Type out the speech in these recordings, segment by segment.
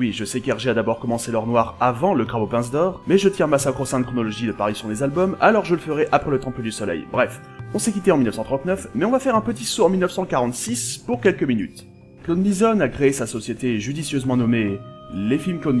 Oui, je sais qu'Hergé a d'abord commencé l'or noir avant le crabe aux pinces d'or, mais je tiens ma sacro-sainte chronologie de parution des albums, alors je le ferai après le Temple du Soleil. Bref, on s'est quitté en 1939, mais on va faire un petit saut en 1946 pour quelques minutes. Claude Bison a créé sa société judicieusement nommée Les Films Claude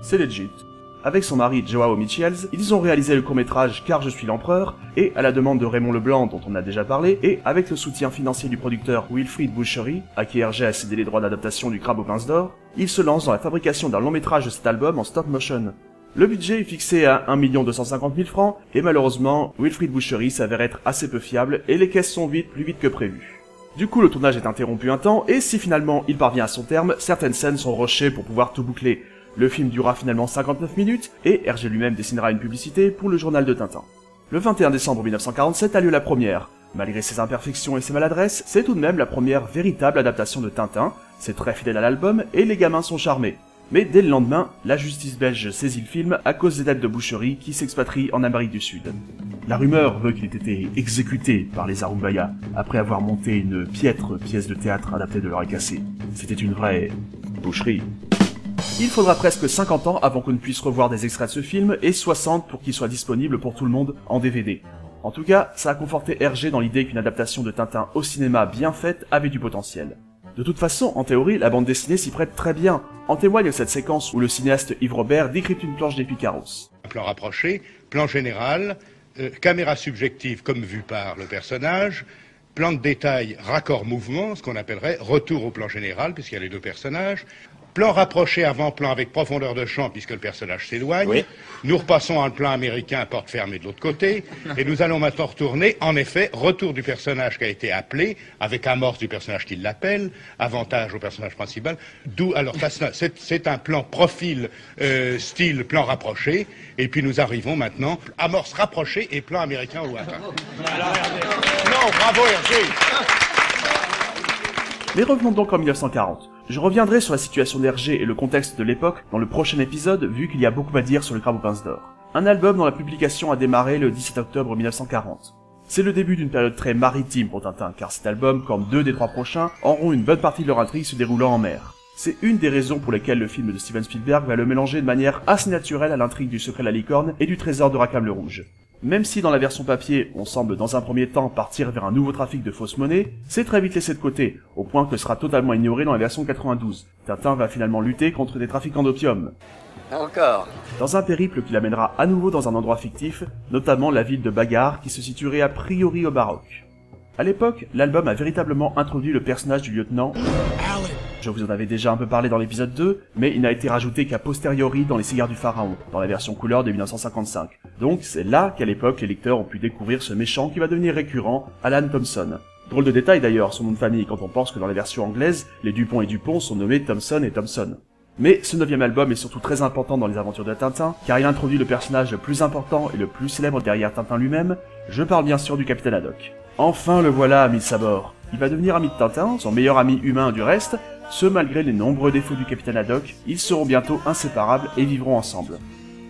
c'est legit. Avec son mari Joao Michels, ils ont réalisé le court-métrage Car je suis l'empereur, et à la demande de Raymond Leblanc dont on a déjà parlé, et avec le soutien financier du producteur Wilfried Bouchery, à qui Hergé a cédé les droits d'adaptation du Crabe aux pinces d'or, il se lance dans la fabrication d'un long métrage de cet album en stop motion. Le budget est fixé à 1 250 000 francs, et malheureusement, Wilfried Bouchery s'avère être assez peu fiable, et les caisses sont vides plus vite que prévu. Du coup, le tournage est interrompu un temps, et si finalement il parvient à son terme, certaines scènes sont rushées pour pouvoir tout boucler, le film durera finalement 59 minutes et Hergé lui-même dessinera une publicité pour le journal de Tintin. Le 21 décembre 1947 a lieu la première. Malgré ses imperfections et ses maladresses, c'est tout de même la première véritable adaptation de Tintin, c'est très fidèle à l'album et les gamins sont charmés. Mais dès le lendemain, la justice belge saisit le film à cause des dettes de boucherie qui s'expatrient en Amérique du Sud. La rumeur veut qu'il ait été exécuté par les Arumbaya après avoir monté une piètre pièce de théâtre adaptée de leur. C'était une vraie boucherie. Il faudra presque 50 ans avant qu'on ne puisse revoir des extraits de ce film et 60 pour qu'il soit disponible pour tout le monde en DVD. En tout cas, ça a conforté Hergé dans l'idée qu'une adaptation de Tintin au cinéma bien faite avait du potentiel. De toute façon, en théorie, la bande dessinée s'y prête très bien. En témoigne cette séquence où le cinéaste Yves Robert décrypte une planche des Picaros. Plan rapproché, plan général, euh, caméra subjective comme vue par le personnage, plan de détail, raccord mouvement, ce qu'on appellerait retour au plan général, puisqu'il y a les deux personnages, Plan rapproché avant-plan avec profondeur de champ puisque le personnage s'éloigne. Nous repassons un plan américain, porte fermée de l'autre côté. Et nous allons maintenant retourner, en effet, retour du personnage qui a été appelé, avec amorce du personnage qui l'appelle, avantage au personnage principal. D'où, alors, c'est un plan profil, euh, style plan rapproché. Et puis nous arrivons maintenant, amorce rapprochée et plan américain au lointain. Non, bravo Hergé Mais revenons donc en 1940. Je reviendrai sur la situation d'Hergé et le contexte de l'époque dans le prochain épisode, vu qu'il y a beaucoup à dire sur le crabe aux d'or. Un album dont la publication a démarré le 17 octobre 1940. C'est le début d'une période très maritime pour Tintin, car cet album, comme deux des trois prochains, auront une bonne partie de leur intrigue se déroulant en mer. C'est une des raisons pour lesquelles le film de Steven Spielberg va le mélanger de manière assez naturelle à l'intrigue du secret de la licorne et du trésor de Rackham le Rouge. Même si dans la version papier, on semble dans un premier temps partir vers un nouveau trafic de fausses monnaies, c'est très vite laissé de côté, au point que sera totalement ignoré dans la version 92. Tintin va finalement lutter contre des trafiquants d'opium. Encore. Dans un périple qui l'amènera à nouveau dans un endroit fictif, notamment la ville de Bagarre qui se situerait a priori au baroque. À l'époque, l'album a véritablement introduit le personnage du lieutenant je vous en avais déjà un peu parlé dans l'épisode 2, mais il n'a été rajouté qu'à posteriori dans les cigares du pharaon, dans la version couleur de 1955. Donc c'est là qu'à l'époque les lecteurs ont pu découvrir ce méchant qui va devenir récurrent, Alan Thompson. Drôle de détail d'ailleurs, son nom de famille, quand on pense que dans la version anglaise, les Dupont et Dupont sont nommés Thompson et Thompson. Mais ce neuvième album est surtout très important dans les aventures de Tintin, car il introduit le personnage le plus important et le plus célèbre derrière Tintin lui-même, je parle bien sûr du Capitaine Haddock. Enfin le voilà, ami Sabor. Il va devenir ami de Tintin, son meilleur ami humain du reste, ce malgré les nombreux défauts du capitaine Haddock, ils seront bientôt inséparables et vivront ensemble.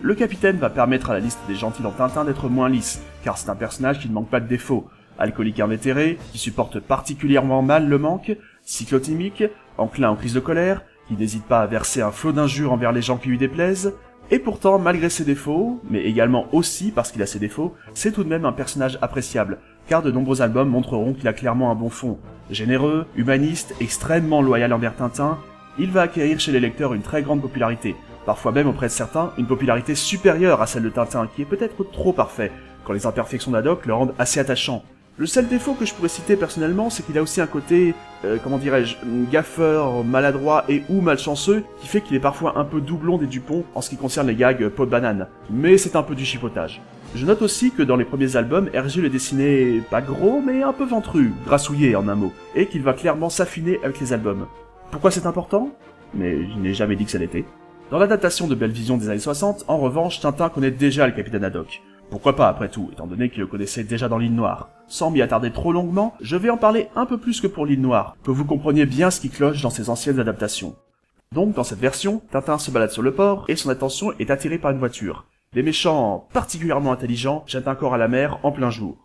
Le capitaine va permettre à la liste des gentils dans Tintin d'être moins lisse, car c'est un personnage qui ne manque pas de défauts. Alcoolique invétéré, qui supporte particulièrement mal le manque, cyclotimique, enclin aux crises de colère, qui n'hésite pas à verser un flot d'injures envers les gens qui lui déplaisent, et pourtant, malgré ses défauts, mais également aussi parce qu'il a ses défauts, c'est tout de même un personnage appréciable, car de nombreux albums montreront qu'il a clairement un bon fond. Généreux, humaniste, extrêmement loyal envers Tintin, il va acquérir chez les lecteurs une très grande popularité, parfois même auprès de certains une popularité supérieure à celle de Tintin, qui est peut-être trop parfait, quand les imperfections d'Adoc le rendent assez attachant. Le seul défaut que je pourrais citer personnellement, c'est qu'il a aussi un côté, euh, comment dirais-je, gaffeur, maladroit et ou malchanceux, qui fait qu'il est parfois un peu doublon des Dupont en ce qui concerne les gags pot de banane. Mais c'est un peu du chipotage. Je note aussi que dans les premiers albums, Hergé est dessiné pas gros, mais un peu ventru, grassouillé en un mot, et qu'il va clairement s'affiner avec les albums. Pourquoi c'est important? Mais je n'ai jamais dit que ça l'était. Dans l'adaptation de Belle Vision des années 60, en revanche, Tintin connaît déjà le capitaine Haddock. Pourquoi pas après tout, étant donné qu'il le connaissait déjà dans l'île Noire. Sans m'y attarder trop longuement, je vais en parler un peu plus que pour l'île Noire, que vous compreniez bien ce qui cloche dans ces anciennes adaptations. Donc dans cette version, Tintin se balade sur le port et son attention est attirée par une voiture. Les méchants, particulièrement intelligents, jettent un corps à la mer en plein jour.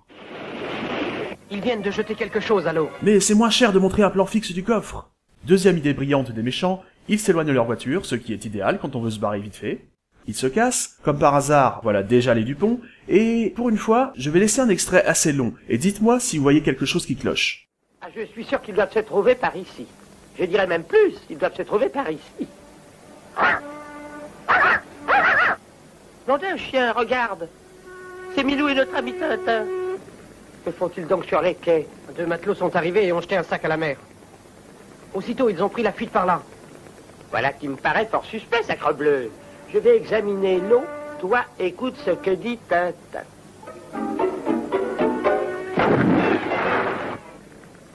Ils viennent de jeter quelque chose à l'eau. Mais c'est moins cher de montrer un plan fixe du coffre. Deuxième idée brillante des méchants, Ils s'éloignent de leur voiture, ce qui est idéal quand on veut se barrer vite fait. Ils se cassent, comme par hasard, voilà déjà les Dupont, et pour une fois, je vais laisser un extrait assez long, et dites-moi si vous voyez quelque chose qui cloche. Ah, je suis sûr qu'ils doivent se trouver par ici. Je dirais même plus, ils doivent se trouver par ici. Nom d'un chien, regarde. C'est Milou et notre ami Tintin. Que font-ils donc sur les quais? Deux matelots sont arrivés et ont jeté un sac à la mer. Aussitôt, ils ont pris la fuite par là. Voilà qui me paraît fort suspect, sacre bleu. Je vais examiner l'eau. Toi, écoute ce que dit Tintin.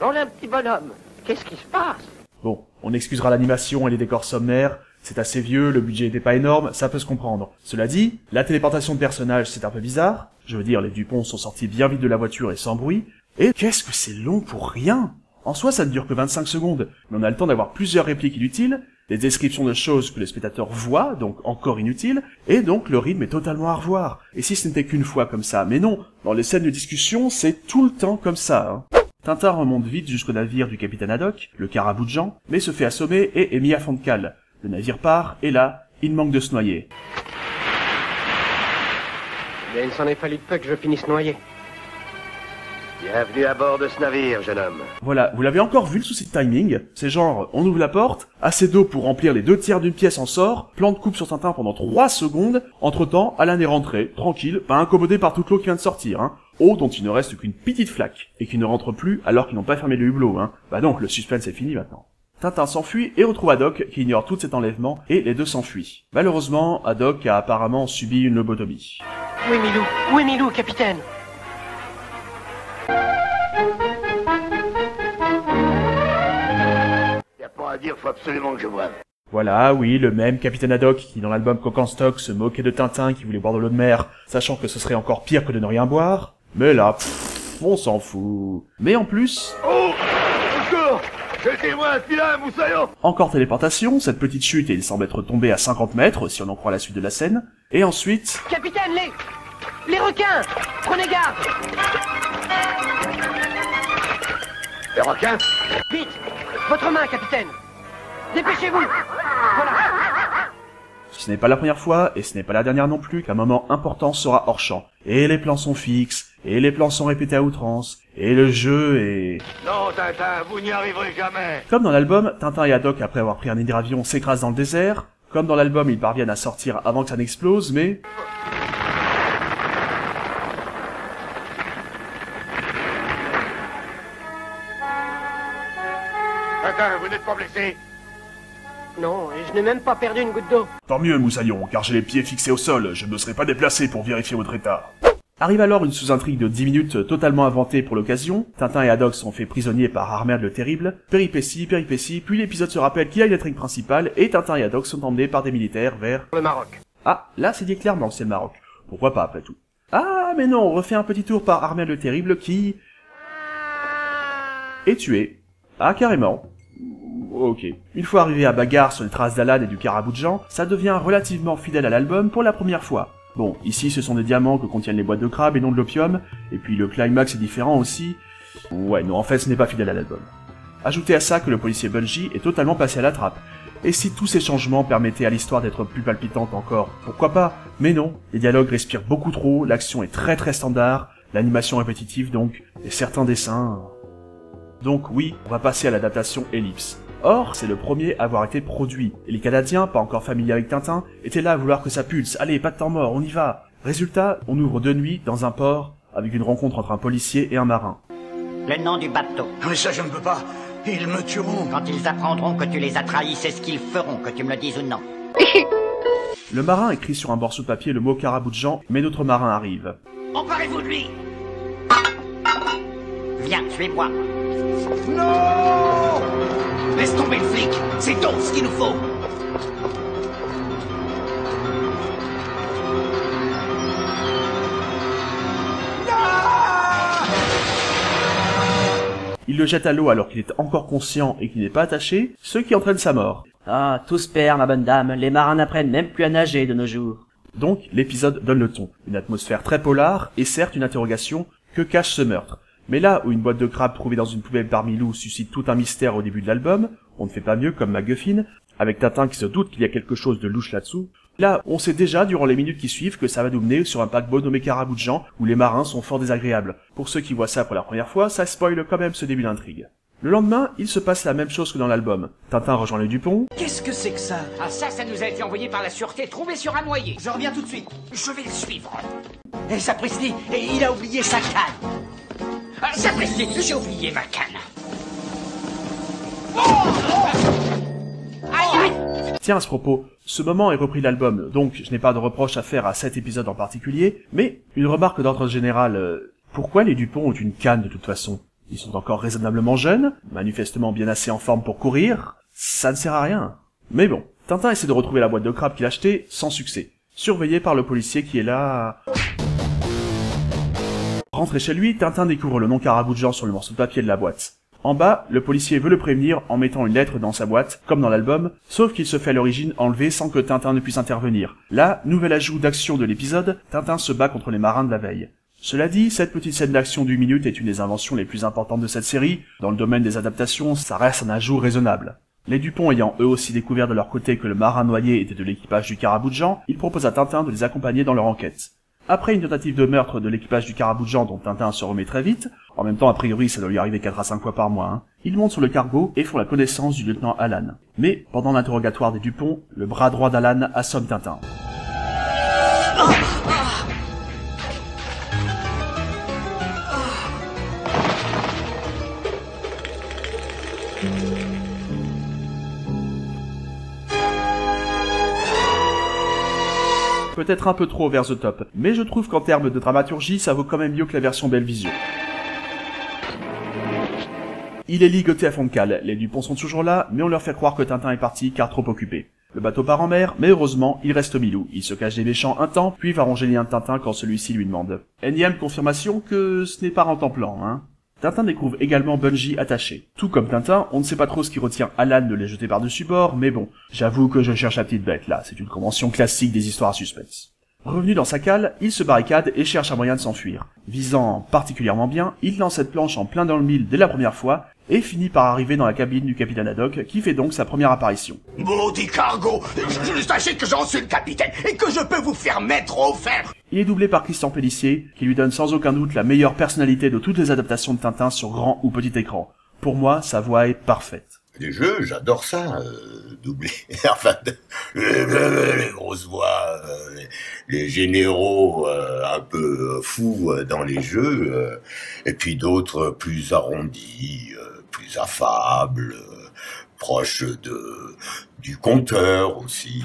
On un petit bonhomme. Qu'est-ce qui se passe? Bon, on excusera l'animation et les décors sommaires, c'est assez vieux, le budget n'était pas énorme, ça peut se comprendre. Cela dit, la téléportation de personnages c'est un peu bizarre, je veux dire les Dupont sont sortis bien vite de la voiture et sans bruit, et qu'est-ce que c'est long pour rien? En soi ça ne dure que 25 secondes, mais on a le temps d'avoir plusieurs répliques inutiles, des descriptions de choses que les spectateurs voient, donc encore inutiles, et donc le rythme est totalement à revoir. Et si ce n'était qu'une fois comme ça, mais non, dans les scènes de discussion c'est tout le temps comme ça. Hein. Tintin remonte vite jusqu'au navire du capitaine Haddock, le carabou de Jean, mais se fait assommer et est mis à fond de cale. Le navire part, et là, il manque de se noyer. il s'en est fallu peu que je finisse noyé. Bienvenue à bord de ce navire, jeune homme. Voilà, vous l'avez encore vu le souci de timing C'est genre, on ouvre la porte, assez d'eau pour remplir les deux tiers d'une pièce en sort, plan de coupe sur Tintin pendant 3 secondes, entre-temps, Alan est rentré, tranquille, pas incommodé par toute l'eau qui vient de sortir, hein. Eau dont il ne reste qu'une petite flaque, et qui ne rentre plus alors qu'ils n'ont pas fermé le hublot, hein. Bah donc, le suspense est fini maintenant. Tintin s'enfuit et retrouve Haddock qui ignore tout cet enlèvement et les deux s'enfuient. Malheureusement, Haddock a apparemment subi une lobotomie. Où est Milou? Où est Milou, capitaine? Dire, faut absolument que je vois. Voilà, oui, le même Capitaine Haddock qui dans l'album Coq en stock se moquait de Tintin qui voulait boire de l'eau de mer, sachant que ce serait encore pire que de ne rien boire. Mais là, on s'en fout. Mais en plus... Oh moi un moussaillon Encore téléportation, cette petite chute et il semble être tombé à 50 mètres, si on en croit la suite de la scène. Et ensuite... Capitaine, les... Les requins Prenez garde Les requins? Vite Votre main, capitaine Dépêchez-vous Voilà ce n'est pas la première fois, et ce n'est pas la dernière non plus, qu'un moment important sera hors champ. Et les plans sont fixes, et les plans sont répétés à outrance, et le jeu est... Non, Tintin, vous n'y arriverez jamais Comme dans l'album, Tintin et Haddock, après avoir pris un hydravion, s'écrasent dans le désert. Comme dans l'album, ils parviennent à sortir avant que ça n'explose, mais... Tintin, vous n'êtes pas blessé non, et je n'ai même pas perdu une goutte d'eau. Tant mieux, Moussaillon, car j'ai les pieds fixés au sol, je ne me serais pas déplacé pour vérifier votre état. Arrive alors une sous-intrigue de 10 minutes totalement inventée pour l'occasion. Tintin et Haddock sont faits prisonniers par Armerd le Terrible. Péripétie, péripétie, puis l'épisode se rappelle qu'il y a une intrigue principale et Tintin et Haddock sont emmenés par des militaires vers... Le Maroc. Ah, là c'est dit clairement c'est le Maroc. Pourquoi pas après tout Ah, mais non, on refait un petit tour par Armerd le Terrible qui... est tué. Ah, carrément. Ok. Une fois arrivé à Bagarre sur les traces d'Alan et du carabou de Jean, ça devient relativement fidèle à l'album pour la première fois. Bon, ici ce sont des diamants que contiennent les boîtes de crabe et non de l'opium, et puis le climax est différent aussi. Ouais, non, en fait ce n'est pas fidèle à l'album. Ajoutez à ça que le policier Bungie est totalement passé à la trappe. Et si tous ces changements permettaient à l'histoire d'être plus palpitante encore, pourquoi pas? Mais non, les dialogues respirent beaucoup trop, l'action est très très standard, l'animation répétitive donc, et certains dessins... Donc oui, on va passer à l'adaptation Ellipse. Or, c'est le premier à avoir été produit, et les Canadiens, pas encore familiers avec Tintin, étaient là à vouloir que ça pulse, allez, pas de temps mort, on y va Résultat, on ouvre de nuit, dans un port, avec une rencontre entre un policier et un marin. Le nom du bateau. Mais ça, je ne peux pas. Ils me tueront. Quand ils apprendront que tu les as trahis, c'est ce qu'ils feront, que tu me le dises ou non. le marin écrit sur un morceau de papier le mot carabou de Jean, mais notre marin arrive. Emparez-vous de lui Viens, suis-moi. Non Laisse tomber le flic C'est donc ce qu'il nous faut Il le jette à l'eau alors qu'il est encore conscient et qu'il n'est pas attaché, ce qui entraîne sa mort. Ah, tout se perd, ma bonne dame, les marins n'apprennent même plus à nager de nos jours. Donc, l'épisode donne le ton. Une atmosphère très polar, et certes une interrogation, que cache ce meurtre? Mais là où une boîte de crabe trouvée dans une poubelle par Milou suscite tout un mystère au début de l'album, on ne fait pas mieux comme MacGuffin, avec Tintin qui se doute qu'il y a quelque chose de louche là-dessous. Là, on sait déjà durant les minutes qui suivent que ça va nous mener sur un paquebot nommé Caraboudjan où les marins sont fort désagréables. Pour ceux qui voient ça pour la première fois, ça spoile quand même ce début d'intrigue. Le lendemain, il se passe la même chose que dans l'album. Tintin rejoint les Dupont, Qu'est-ce que c'est que ça? Ah ça, ça nous a été envoyé par la sûreté, trouvé sur un noyer. Je reviens tout de suite. Je vais le suivre. Et sapristi, et il a oublié sa canne. J'ai oublié ma canne. Tiens, à ce propos, ce moment est repris l'album, donc je n'ai pas de reproche à faire à cet épisode en particulier, mais une remarque d'ordre général, euh, pourquoi les Dupont ont une canne de toute façon? Ils sont encore raisonnablement jeunes, manifestement bien assez en forme pour courir, ça ne sert à rien. Mais bon, Tintin essaie de retrouver la boîte de crabe qu'il a achetée, sans succès, surveillé par le policier qui est là... Rentré chez lui, Tintin découvre le nom Caraboudjan sur le morceau de papier de la boîte. En bas, le policier veut le prévenir en mettant une lettre dans sa boîte, comme dans l'album, sauf qu'il se fait à l'origine enlever sans que Tintin ne puisse intervenir. Là, nouvel ajout d'action de l'épisode, Tintin se bat contre les marins de la veille. Cela dit, cette petite scène d'action d'une minute est une des inventions les plus importantes de cette série. Dans le domaine des adaptations, ça reste un ajout raisonnable. Les Dupont ayant eux aussi découvert de leur côté que le marin noyé était de l'équipage du Caraboudjan, ils proposent à Tintin de les accompagner dans leur enquête. Après une tentative de meurtre de l'équipage du Caraboudjan dont Tintin se remet très vite, en même temps a priori ça doit lui arriver 4 à 5 fois par mois, hein, ils montent sur le cargo et font la connaissance du lieutenant Alan. Mais, pendant l'interrogatoire des Dupont, le bras droit d'Alan assomme Tintin. Peut-être un peu trop over the top, mais je trouve qu'en termes de dramaturgie, ça vaut quand même mieux que la version Belvisio. Il est ligoté à fond de cale, les Dupont sont toujours là, mais on leur fait croire que Tintin est parti car trop occupé. Le bateau part en mer, mais heureusement, il reste au Milou. Il se cache des méchants un temps, puis va ronger les Tintin quand celui-ci lui demande. Énième confirmation que ce n'est pas en plan, hein. Tintin découvre également Bungie attaché. Tout comme Tintin, on ne sait pas trop ce qui retient Alan de les jeter par-dessus bord, mais bon, j'avoue que je cherche la petite bête là, c'est une convention classique des histoires à suspense. Revenu dans sa cale, il se barricade et cherche un moyen de s'enfuir. Visant particulièrement bien, il lance cette planche en plein dans le mille dès la première fois, et finit par arriver dans la cabine du capitaine Haddock, qui fait donc sa première apparition. Maudit cargo je, je, Sachez que j'en suis le capitaine et que je peux vous faire mettre au fer Il est doublé par Christian Pellissier, qui lui donne sans aucun doute la meilleure personnalité de toutes les adaptations de Tintin sur grand ou petit écran. Pour moi, sa voix est parfaite. Les jeux, j'adore ça, euh, doubler. enfin, les, les, les, grosses voix, euh, les, généraux euh, un peu fous euh, dans les jeux, euh, et puis d'autres plus arrondis, euh, plus affables, proches de du conteur aussi.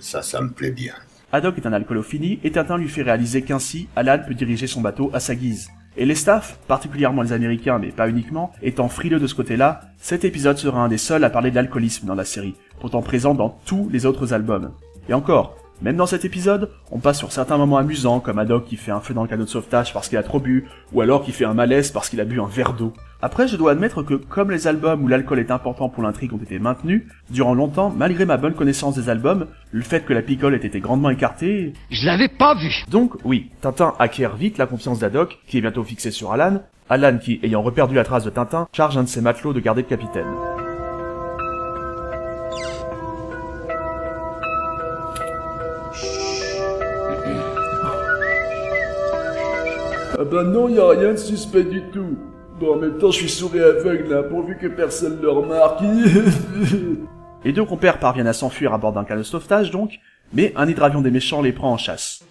ça, ça me plaît bien. Haddock est un alcoolo et Tintin lui fait réaliser qu'ainsi, Alan peut diriger son bateau à sa guise. Et les staffs, particulièrement les Américains mais pas uniquement, étant frileux de ce côté-là, cet épisode sera un des seuls à parler d'alcoolisme dans la série, pourtant présent dans tous les autres albums. Et encore, même dans cet épisode, on passe sur certains moments amusants, comme Haddock qui fait un feu dans le canot de sauvetage parce qu'il a trop bu, ou alors qui fait un malaise parce qu'il a bu un verre d'eau. Après, je dois admettre que, comme les albums où l'alcool est important pour l'intrigue ont été maintenus, durant longtemps, malgré ma bonne connaissance des albums, le fait que la picole ait été grandement écartée... Je l'avais pas vu Donc, oui, Tintin acquiert vite la confiance d'Haddock, qui est bientôt fixé sur Alan, Alan qui, ayant reperdu la trace de Tintin, charge un de ses matelots de garder le capitaine. Ah bah non, y a rien de suspect du tout. Bon, en même temps, je suis sourd et aveugle, là, pourvu que personne le remarque. les deux compères parviennent à s'enfuir à bord d'un canot de sauvetage, donc, mais un hydravion des méchants les prend en chasse.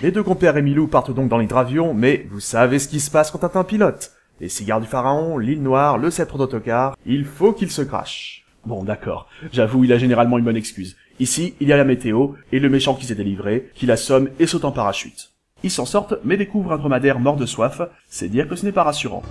Les deux compères et Milou partent donc dans l'hydravion, mais vous savez ce qui se passe quand un pilote. Les cigares du pharaon, l'île noire, le sceptre d'autocar, il faut qu'il se crache. Bon, d'accord. J'avoue, il a généralement une bonne excuse. Ici, il y a la météo, et le méchant qui s'est délivré, qui l'assomme et saute en parachute. Ils s'en sortent, mais découvrent un dromadaire mort de soif, c'est dire que ce n'est pas rassurant.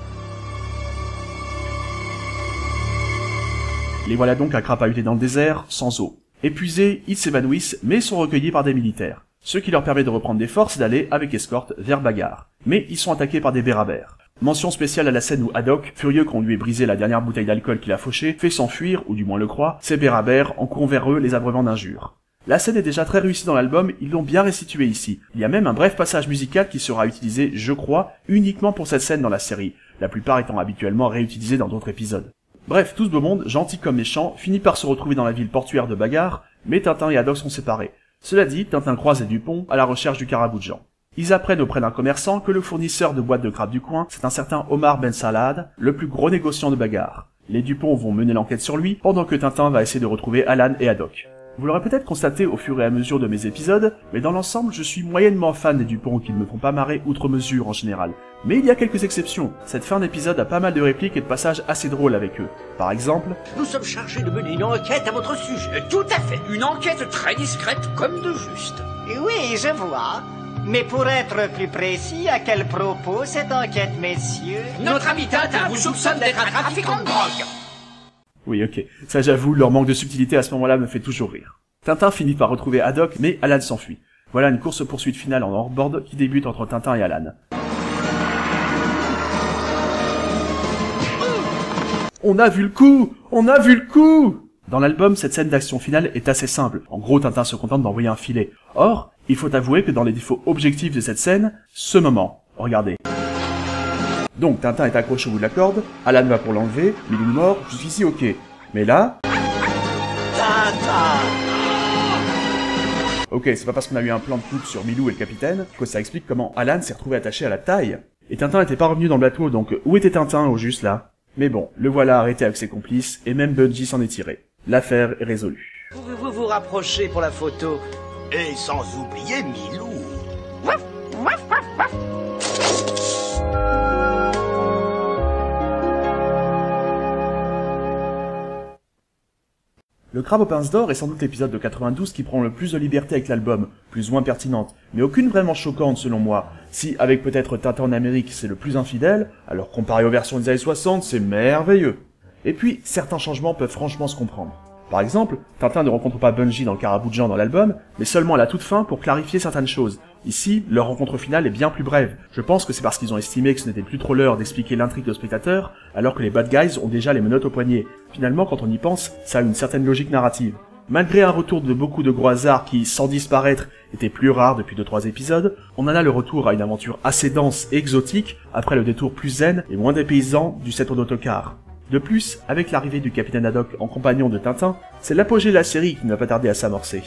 Les voilà donc à crapahuter dans le désert, sans eau. Épuisés, ils s'évanouissent, mais sont recueillis par des militaires. Ce qui leur permet de reprendre des forces et d'aller, avec escorte, vers Bagarre. Mais ils sont attaqués par des bérabères. Mention spéciale à la scène où Haddock, furieux qu'on lui ait brisé la dernière bouteille d'alcool qu'il a fauché, fait s'enfuir, ou du moins le croit, ses bérabères en courant vers eux les abreuvant d'injures. La scène est déjà très réussie dans l'album, ils l'ont bien restituée ici. Il y a même un bref passage musical qui sera utilisé, je crois, uniquement pour cette scène dans la série, la plupart étant habituellement réutilisés dans d'autres épisodes. Bref, tout ce beau monde, gentil comme méchant, finit par se retrouver dans la ville portuaire de Bagarre, mais Tintin et Haddock sont séparés. Cela dit, Tintin croise et Dupont à la recherche du carabou de Jean. Ils apprennent auprès d'un commerçant que le fournisseur de boîtes de crabes du coin, c'est un certain Omar Ben Salad, le plus gros négociant de Bagarre. Les Dupont vont mener l'enquête sur lui, pendant que Tintin va essayer de retrouver Alan et Haddock. Vous l'aurez peut-être constaté au fur et à mesure de mes épisodes, mais dans l'ensemble, je suis moyennement fan des Dupont qui ne me font pas marrer outre mesure en général. Mais il y a quelques exceptions. Cette fin d'épisode a pas mal de répliques et de passages assez drôles avec eux. Par exemple, Nous sommes chargés de mener une enquête à votre sujet. Tout à fait. Une enquête très discrète comme de juste. Oui, je vois. Mais pour être plus précis, à quel propos cette enquête, messieurs? Notre ami Tintin vous soupçonne d'être un trafiquant de drogue. Oui, ok. Ça j'avoue, leur manque de subtilité à ce moment-là me fait toujours rire. Tintin finit par retrouver Haddock, mais Alan s'enfuit. Voilà une course-poursuite finale en hors-board qui débute entre Tintin et Alan. On a vu le coup On a vu le coup Dans l'album, cette scène d'action finale est assez simple. En gros, Tintin se contente d'envoyer un filet. Or, il faut avouer que dans les défauts objectifs de cette scène, ce moment, regardez. Donc Tintin est accroché au bout de la corde, Alan va pour l'enlever, mais il est mort, jusqu'ici ok. Mais là... Ok, c'est pas parce qu'on a eu un plan de coupe sur Milou et le capitaine que ça explique comment Alan s'est retrouvé attaché à la taille. Et Tintin n'était pas revenu dans le bateau, donc où était Tintin au juste là? Mais bon, le voilà arrêté avec ses complices, et même Bungie s'en est tiré. L'affaire est résolue. Pouvez-vous vous rapprocher pour la photo? Et sans oublier Milou. Le crabe aux pinces d'or est sans doute l'épisode de 92 qui prend le plus de liberté avec l'album, plus ou moins pertinente, mais aucune vraiment choquante selon moi. Si, avec peut-être Tintin en Amérique, c'est le plus infidèle, alors comparé aux versions des années 60, c'est merveilleux. Et puis, certains changements peuvent franchement se comprendre. Par exemple, Tintin ne rencontre pas Bungie dans le carabou de Jean dans l'album, mais seulement à la toute fin pour clarifier certaines choses. Ici, leur rencontre finale est bien plus brève. Je pense que c'est parce qu'ils ont estimé que ce n'était plus trop l'heure d'expliquer l'intrigue au spectateur, alors que les bad guys ont déjà les menottes au poignet. Finalement, quand on y pense, ça a une certaine logique narrative. Malgré un retour de beaucoup de gros hasards qui, sans disparaître, étaient plus rares depuis 2-3 épisodes, on en a le retour à une aventure assez dense et exotique, après le détour plus zen et moins dépaysant du cèdre d'autocar. De plus, avec l'arrivée du capitaine Haddock en compagnon de Tintin, c'est l'apogée de la série qui n'a pas tardé à s'amorcer.